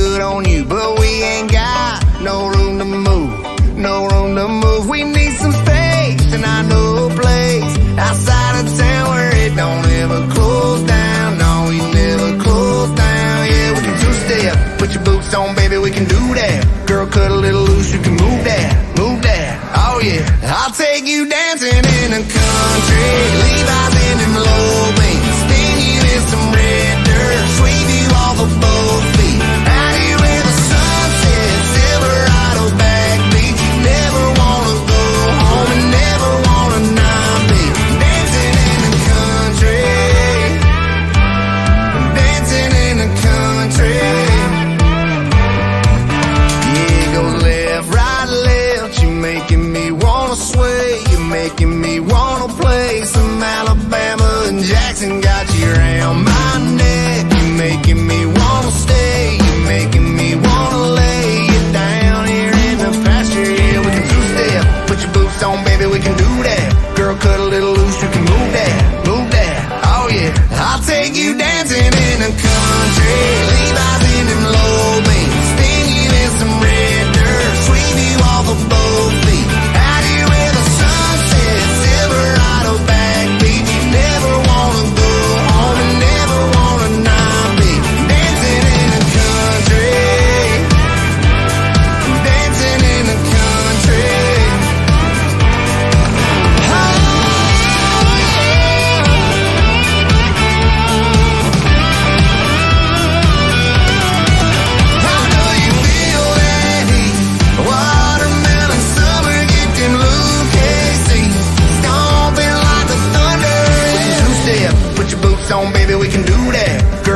good on you, but we ain't got no room to move, no room to move. We need some space, and I know a place outside of town where it don't ever close down. No, we never close down. Yeah, we can two step, put your boots on, baby, we can do that. Girl, cut a little loose, you can move that, move that. Oh yeah, I'll take you down. little loose, you can move that, move that, oh yeah. I'll take you dancing in the country.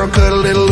girl cut a little